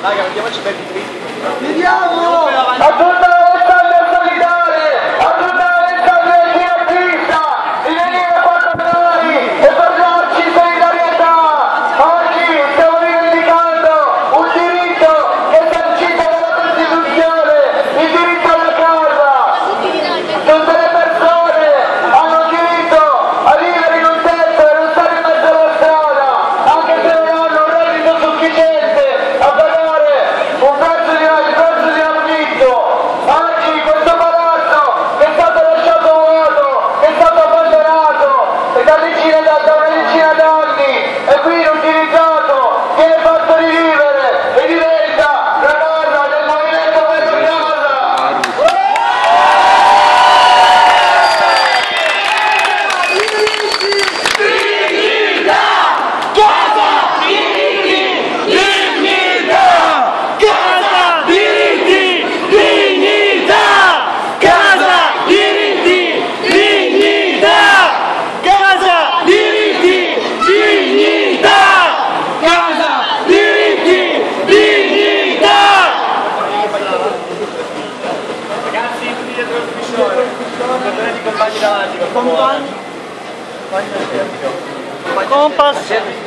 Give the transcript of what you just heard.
Raga, vediamoci belli dritti. Vediamo! Company. Company.